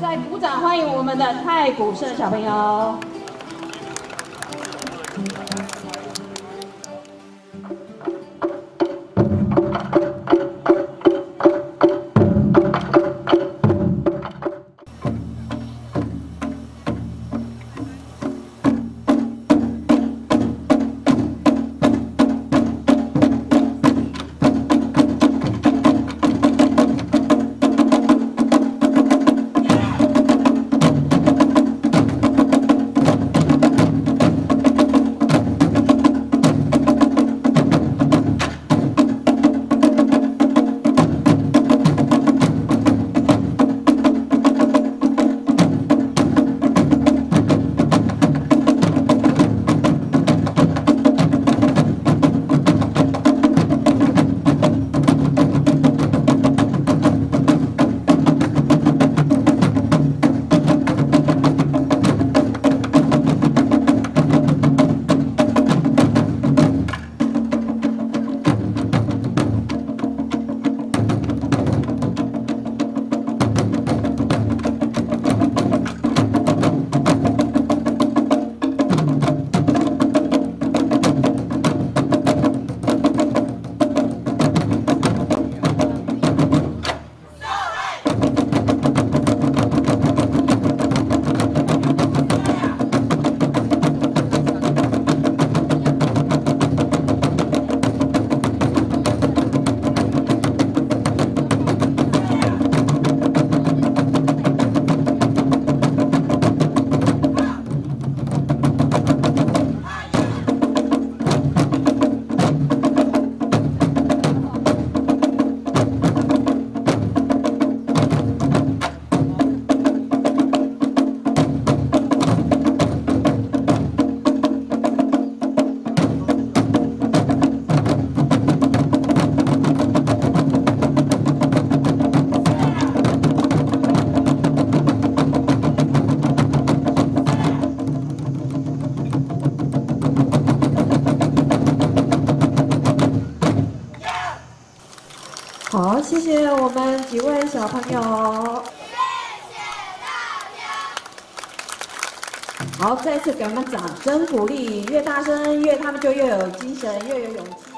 再鼓掌欢迎我们的太古社小朋友。谢谢我们几位小朋友。好，再次给他们掌声鼓励，越大声越他们就越有精神，越有勇气。